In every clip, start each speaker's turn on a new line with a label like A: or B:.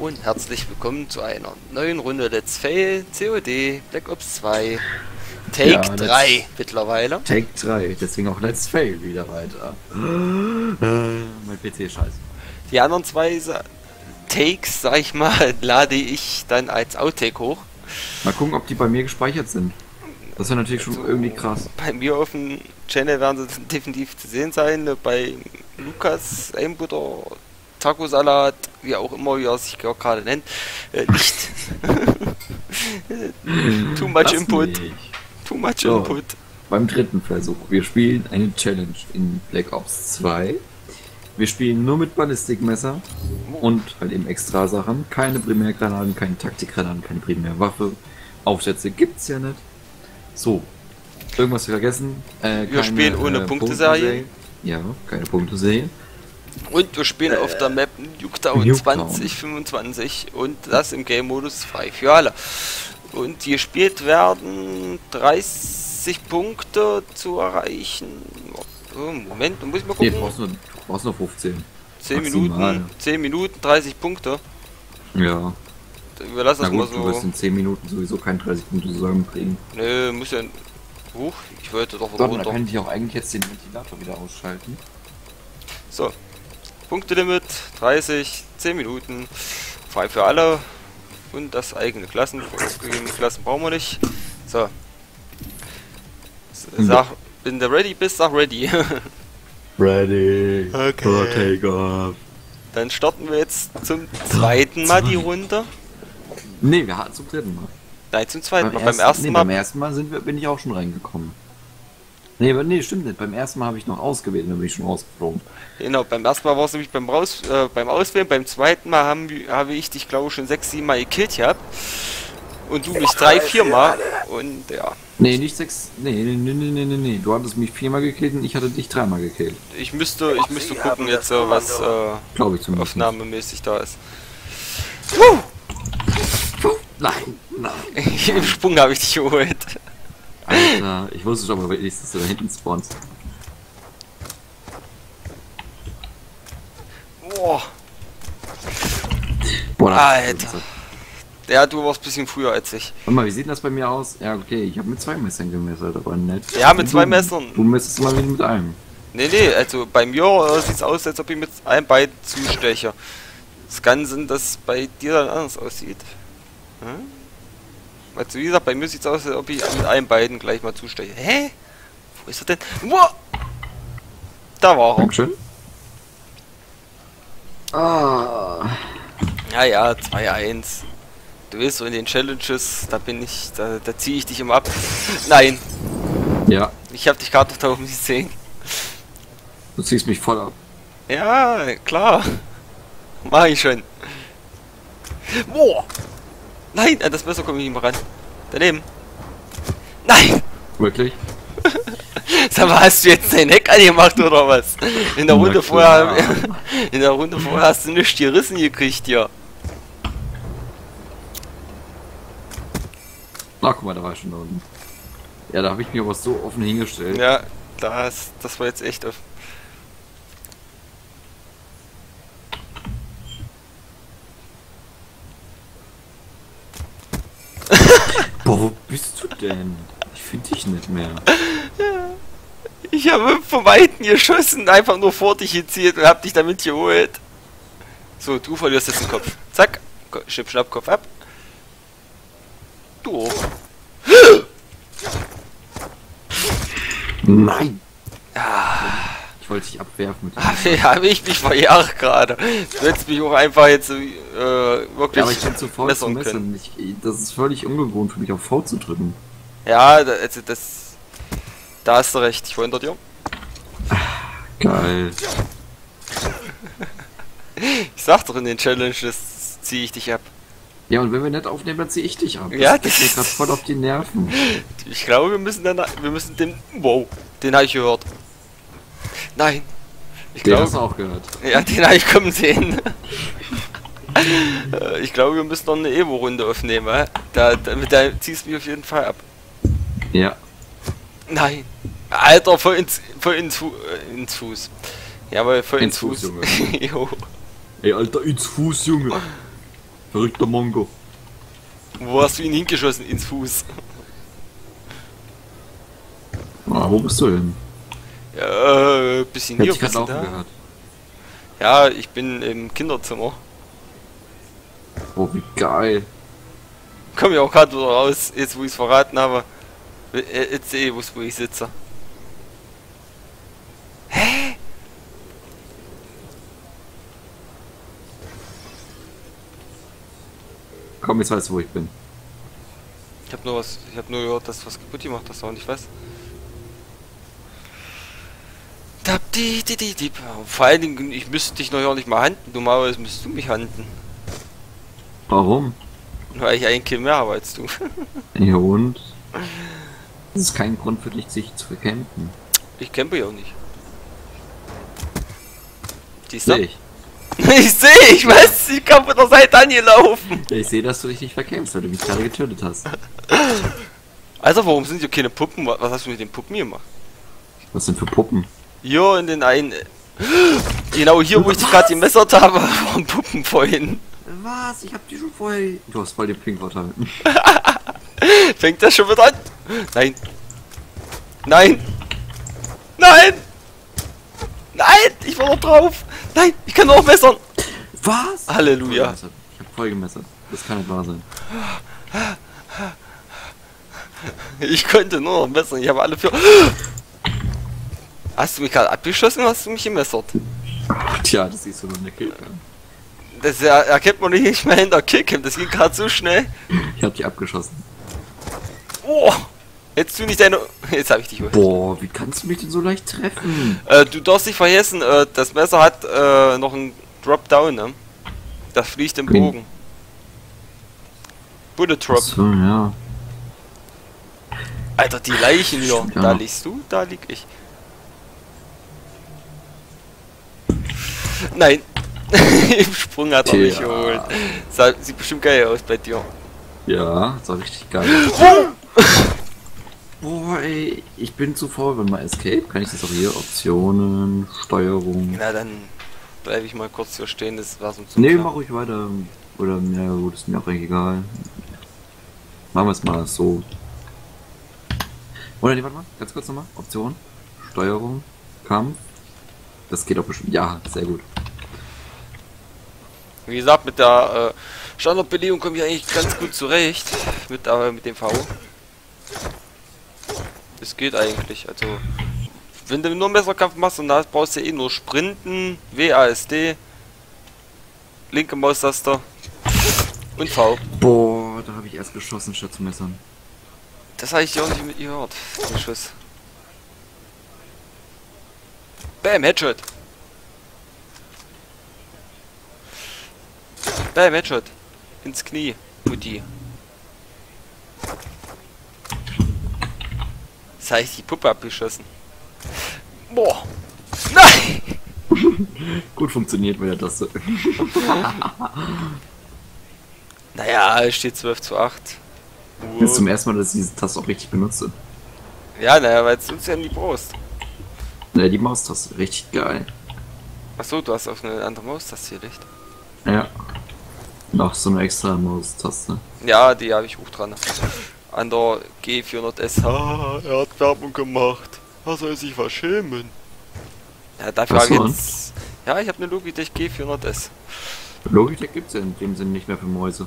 A: und herzlich willkommen zu einer neuen Runde Let's Fail COD Black Ops 2 Take
B: Ja,
A: 3 mittlerweile.
B: Take 3, deswegen auch Let's Fail wieder weiter. Äh, mein PC scheiße.
A: Die anderen zwei Takes, sag ich mal, lade ich dann als Outtake hoch.
B: Mal gucken, ob die bei mir gespeichert sind. Das wäre natürlich schon
A: So,
B: irgendwie krass.
A: Bei mir auf dem Channel werden sie definitiv zu sehen sein. Bei Lukas, Einbutter, Tacosalat, wie auch immer, wie er sich gerade nennt, äh, nicht. Too much
B: Das
A: input.
B: nicht.
A: Too much
B: So.
A: input.
B: Beim dritten Versuch. Wir spielen eine Challenge in Black Ops 2. Wir spielen nur mit Ballistikmesser und halt eben extra Sachen. Keine Primärgranaten, keine Taktikgranaten, keine Primärwaffe. Aufsätze gibt's ja nicht. So. Irgendwas vergessen? Äh,
A: Wir spielen ohne Punkteserie.
B: Ja, keine Punkteserie.
A: Und wir spielen auf der Map Nuketown
B: Nuketown.
A: 2025 und das im Game-Modus frei für alle. Und gespielt werden 30 Punkte zu erreichen. Oh, Moment, muss ich mal
B: Nee,
A: gucken.
B: du brauchst nur, du brauchst nur 15.
A: 10
B: maximal.
A: Minuten, 10 Minuten, 30 Punkte.
B: Ja.
A: Wir lassen das mal
B: gut, du wirst
A: so.
B: in 10 Minuten sowieso keine 30 Punkte zusammenkriegen.
A: Nö, muss ja. Huch, ich wollte doch
B: So, dann
A: runter.
B: kann ich auch eigentlich jetzt den Ventilator wieder ausschalten.
A: So, Punktelimit 30, 10 Minuten, frei für alle und das eigene Klassen. Vorgegebene Klassen brauchen wir nicht. So. S- Sag, bin der ready bist, sag ready.
B: Ready.
A: Okay.
B: For take off.
A: Dann starten wir jetzt zum zweiten Mal die Runde.
B: Nee, wir hatten zum dritten Mal.
A: Nein, zum zweiten Mal. Beim ersten
B: nee,
A: Mal.
B: beim ersten Mal sind wir, bin ich auch schon reingekommen. Nee, aber nee, stimmt nicht. Beim ersten Mal habe ich noch ausgewählt, dann bin ich schon rausgeflogen.
A: Genau, beim ersten Mal war es nämlich beim, Raus, äh, beim Auswählen, beim zweiten Mal haben, wir- habe ich dich, glaube ich, schon sechs, sieben Mal gekillt gehabt. Und du mich drei, vier Mal. Und ja,
B: Nee, nicht sechs. Nee, nee, nee, nee, nee, nee, nee. Du hattest mich viermal gekillt und ich hatte dich dreimal gekillt.
A: ich müsste, ich müsste gucken jetzt, äh, was äh,
B: Glaube ich zumindest.
A: aufnahmemäßig da ist.
B: Nein, nein.
A: Im Sprung habe ich dich geholt.
B: Alter, ich wusste schon mal, wenigstens, dass du da hinten spawnst.
A: Boah,
B: Boah,
A: Alter. ja, du warst ein bisschen früher als ich.
B: Warte mal, wie sieht das bei mir aus? Ja, okay, ich habe mit zwei Messern gemessert, aber nett.
A: Ja, mit zwei
B: Du-
A: Messern.
B: Du messest immer wieder mit einem.
A: Nee, nee, also bei mir äh, sieht es aus, als ob ich mit allen beiden zusteche. Es kann sein, dass bei dir dann anders aussieht. Hm? Also wie gesagt, bei mir sieht es aus, als ob ich mit allen beiden gleich mal zusteche. Hä? Wo ist er denn? Wow! Da war er.
B: Dankeschön. Ah.
A: Ja, ja, 2-1. Du weißt, so in den Challenges, da bin ich, da, da ziehe ich dich immer ab. Nein,
B: Ja,
A: ich habe dich gerade noch nicht gesehen.
B: du ziehst mich voll ab.
A: Ja, klar. Mach ich schon. Boah! Nein, an das Messer komme ich nicht mehr ran. Daneben. Nein!
B: Wirklich?
A: Sag mal, hast du jetzt dein Heck angemacht oder was? In der Runde vorher. In der Runde vorher hast du nichts gerissen gekriegt hier.
B: Na, guck mal, da war ich schon da unten. Ja, da habe ich mich aber so offen hingestellt.
A: Ja, das, das war jetzt echt auf.
B: Boah, wo bist du denn? Ich finde dich nicht mehr.
A: Ich habe vom Weiten geschossen, einfach nur vor dich gezielt und hab dich damit geholt. So, du verlierst jetzt den Kopf. Zack. Schnipp, schnapp, Kopf ab. Du.
B: Nein!
A: Ah,
B: Ich wollte dich abwerfen.
A: Habe hab ich mich verjagt gerade. Du hättest mich auch einfach jetzt äh, wirklich
B: Ja, aber ich faul zu
A: messern können.
B: messen. Ich, das ist völlig ungewohnt für mich, auf V zu drücken.
A: Ja, da, also das. Da hast du recht, ich war hinter dir.
B: Geil.
A: Ich sag doch in den Challenges ziehe ich dich ab.
B: Ja, und wenn wir nicht aufnehmen, dann zieh ich dich ab.
A: Ja,
B: das geht mir
A: das-
B: gerade voll auf die Nerven.
A: Ich glaube, wir müssen dann. Wir müssen den. Wow, den habe ich gehört. Nein. Ich
B: Den hast
A: glaube.
B: du auch gehört.
A: Ja, den habe ich kommen sehen. Äh, ich glaube, wir müssen noch eine Evo-Runde aufnehmen. Da, da, da ziehst du mich auf jeden Fall ab.
B: Ja.
A: Nein. Alter, voll ins, voll ins, Fu äh, ins Fuß. Jawohl, voll ins,
B: Ins Fuß,
A: Fuß.
B: Junge.
A: jo.
B: Ey, Alter, ins Fuß, Junge. Verrückter Mongo.
A: Wo hast du ihn hingeschossen? Ins Fuß.
B: Ah, wo bist du denn?
A: Ja, äh, bisschen
B: Hätte
A: hier,
B: ich
A: bisschen da.
B: gehört.
A: Ja, ich bin im Kinderzimmer.
B: Oh, wie geil.
A: Komm ja auch gerade wieder raus, jetzt wo ich es verraten habe. Äh, Jetzt sehe ich, wo wo ich sitze. Hä?
B: Komm, jetzt weißt du, wo ich bin.
A: Ich habe nur was, ich habe nur gehört, dass du was kaputt gemacht hast, und ich weiß. Vor allen Dingen, ich müsste dich noch nicht mal handen. Normalerweise müsstest du mich handen.
B: Warum?
A: Weil ich einen Kill mehr habe als du.
B: Ja und? Das ist kein Grund für dich, sich zu verkämpfen.
A: Ich campe ja auch nicht. Siehst du?
B: Sehe ich.
A: Ich sehe, ich weiß, ich kann von der Seite angelaufen.
B: Ich sehe, dass du dich nicht verkämpfst, weil du mich gerade getötet hast.
A: Also, warum sind hier keine Puppen? Was hast du mit den Puppen gemacht?
B: Was sind für Puppen?
A: Hier in den einen. Genau hier, wo ich dich gerade gemessert habe, waren Puppen vorhin.
B: Was? Ich hab die schon vorher... Du hast voll den Pinkwater.
A: Fängt das schon wieder an? Nein. Nein. Nein. Nein, ich war noch drauf. Nein, ich kann noch messern.
B: Was?
A: Halleluja.
B: Ich hab voll gemessert. Das kann nicht wahr sein.
A: Ich konnte nur noch messern. Ich habe alle vier. Hast du mich gerade abgeschossen oder hast du mich gemessert?
B: Tja, das siehst du nur in der Killcam.
A: Das er erkennt man nicht mehr in der Killcam. Das ging gerade so schnell.
B: Ich hab dich abgeschossen.
A: Oh. Jetzt tu nicht deine. Jetzt habe ich dich.
B: Boah, wie kannst du mich denn so leicht treffen?
A: Äh, du darfst nicht vergessen, äh, das Messer hat äh, noch einen Drop-Down, ne? Das fliegt im? Bogen. Bullet Drop.
B: So, ja.
A: Alter, die Leichen hier.
B: Ja.
A: Da liegst du, da lieg ich. Nein. Im Sprung hat er mich
B: Tja.
A: geholt. Sah, sieht bestimmt geil aus bei dir.
B: Ja, war richtig geil. Boah, ey, ich bin zu faul, wenn mal Escape. Kann ich das auch hier? Optionen, Steuerung.
A: Na, dann bleibe ich mal kurz hier stehen. Das war so ein
B: Nee, mach ruhig weiter. Oder, ja gut, ist mir auch egal. Machen wir es mal so. Oder nee, warte mal, ganz kurz nochmal. Option, Steuerung, Kampf. Das geht doch bestimmt. Ja, sehr gut.
A: Wie gesagt, mit der äh, Standardbelegung komme ich eigentlich ganz gut zurecht. Mit, äh, mit dem V. Es geht eigentlich. Also, wenn du nur Messerkampf machst und da brauchst du eh nur Sprinten, WASD, linke Maustaster und V.
B: Boah, da habe ich erst geschossen statt zu messern.
A: Das habe ich dir auch nicht mit gehört. Den Schuss. Bam, Headshot. Bam, Headshot. Ins Knie, Mutti. Jetzt habe ich die Puppe abgeschossen. Boah. Nein!
B: Gut funktioniert mit der Taste.
A: Naja, es steht 12 zu 8.
B: Das ist zum ersten Mal, dass ich diese Taste auch richtig benutze.
A: Ja, naja, weil es uns ja in die Brust.
B: Ne, die Maustaste, richtig geil.
A: Achso, du hast auf eine andere Maustaste gelegt.
B: Ja. Noch so eine extra Maustaste.
A: Ja, die habe ich hoch dran. An der G400S. Ah, er hat Werbung gemacht. Er soll sich was schämen. Ja, dafür habe ich jetzt... Ja, ich habe eine Logitech G400S.
B: Logitech gibt's ja in dem Sinne nicht mehr für Mäuse.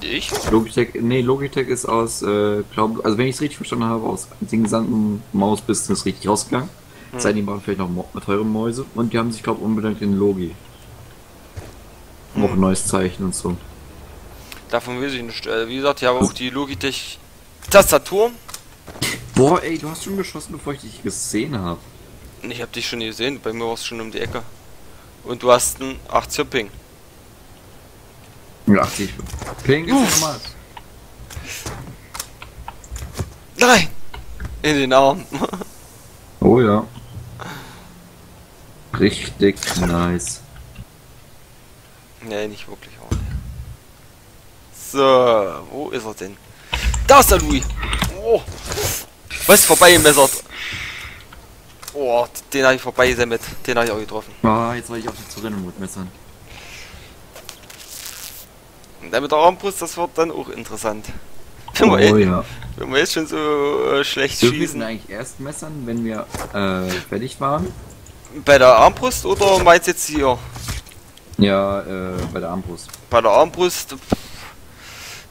A: Ich?
B: Logitech, nee, Logitech ist aus, äh, glaub, also wenn ich es richtig verstanden habe, aus dem gesamten Maus-Business richtig rausgegangen.
A: Hm.
B: Seitdem waren vielleicht noch teure Mäuse und die haben sich, glaube ich, unbedingt in Logi.
A: Hm.
B: Auch ein neues Zeichen und so.
A: Davon will ich nicht. Äh, wie gesagt, ich habe auch die Logitech Tastatur.
B: Boah, ey, du hast schon geschossen, bevor ich dich gesehen habe.
A: Ich habe dich schon gesehen, bei mir warst du schon um die Ecke. Und du hast einen 80er Ping.
B: Ja, 80. Ping ist
A: Uff.
B: normal.
A: Nein! In den Arm.
B: Oh ja. Richtig nice.
A: nee, nicht wirklich. Nee. So, wo ist er denn? Da ist der Louis! Oh! Was vorbeigemessert? Oh, den habe ich vorbeigesammelt. Den habe ich auch getroffen.
B: Ah, jetzt war ich auf die zu rennen mit Messern.
A: Und dann mit der Armbrust, das wird dann auch interessant. Wenn,
B: Oh
A: wir,
B: ja.
A: wenn wir jetzt schon so äh, schlecht
B: Dürfen wir
A: schießen.
B: denn eigentlich erst messern, wenn wir äh, fertig waren?
A: Bei der Armbrust oder meinst du jetzt hier?
B: Ja, äh, bei der Armbrust.
A: Bei der Armbrust.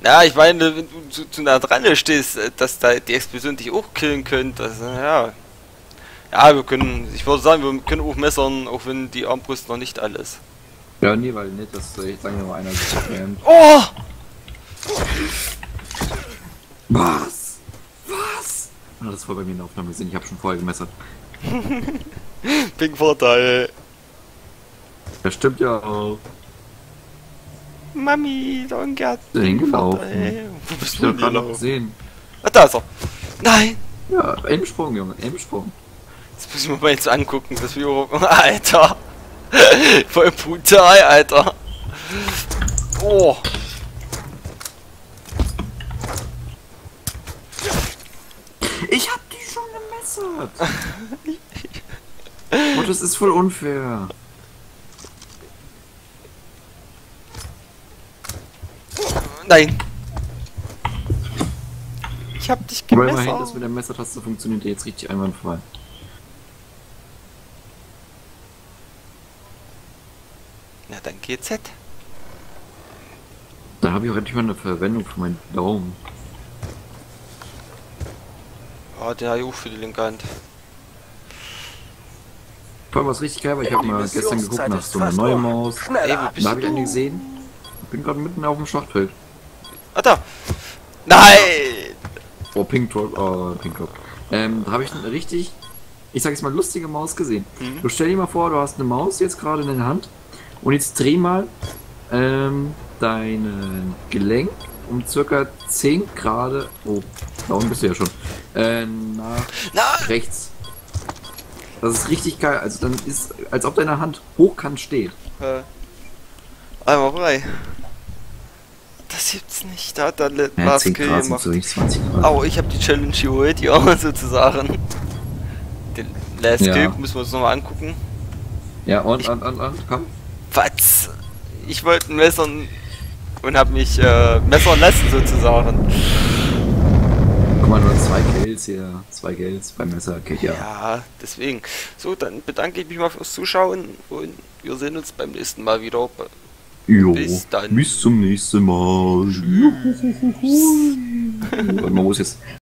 A: Na, ich meine, wenn du zu, zu nah dran stehst, äh, dass da die Explosion dich auch killen könnte. Also, ja. Ja, wir können, ich würde sagen, wir können auch messern, auch wenn die Armbrust noch nicht alles.
B: Ja, nee, weil nicht, dass äh, ich sagen wir mal einer erwärmt.
A: Oh!
B: Was? Was? Ah, das war bei mir in der Aufnahme gesehen. Ich habe schon vorher gemessert.
A: Big Vorteil.
B: Das stimmt ja auch.
A: Mami, hat
B: Ist er hingelaufen?
A: Vorteil. Wo bist
B: Ich
A: du
B: gerade noch gesehen.
A: Ah, da ist er. Nein!
B: Ja, im Sprung, Junge, im Sprung.
A: Das muss ich mir mal jetzt angucken, das Video. Alter! Voll brutal, Alter! Oh!
B: Ich hab die schon gemessert. oh, das ist voll unfair.
A: Nein! Ich hab dich
B: Aber immerhin, das
A: gemessert.
B: mit der Messertaste funktioniert jetzt richtig einwandfrei.
A: Na dann GZ.
B: Da habe ich auch endlich mal eine Verwendung für meinen Daumen.
A: Oh, der auch für die linke Hand.
B: Vor allem was richtig geil war, ich habe mal gestern geguckt nach so einer neuen. Maus.
A: Ey,
C: Schneller!
A: wo bist
B: Da habe ich gesehen. Ich bin gerade mitten auf dem Schlachtfeld.
A: Ah, da! Nein!
B: Oh, Pink Drop, oh, Pink Drop. Ähm, da habe ich eine richtig, ich sag jetzt mal, lustige Maus gesehen.
A: Mhm.
B: Du stell dir mal vor, du hast eine Maus jetzt gerade in der Hand und jetzt dreh mal ähm, dein Gelenk um circa 10 Grad, oh, da unten bist du ja schon, äh, nach
A: Na!
B: rechts. Das ist richtig geil. Also dann ist, als ob deine Hand hochkant steht.
A: Äh, einmal frei. Das gibt's nicht. Da hat er le-
B: Ja,
A: Last
B: 10
A: Kill
B: Grad sind
A: gemacht.
B: so nicht 20 Grad.
A: Oh, ich habe die Challenge geholt, ja, sozusagen. Den Last
B: Ja.
A: Kill müssen wir uns nochmal angucken.
B: Ja, und, und, und, und, komm.
A: Was? Ich wollte messern und habe mich äh, messern lassen, sozusagen.
B: Guck mal, nur zwei Kills hier. Zwei Kills beim Messer. Okay, ja.
A: Ja, deswegen. So, dann bedanke ich mich mal fürs Zuschauen und wir sehen uns beim nächsten Mal wieder.
B: Jo.
A: Bis dann.
B: Bis zum nächsten Mal. Tschüss. Man muss jetzt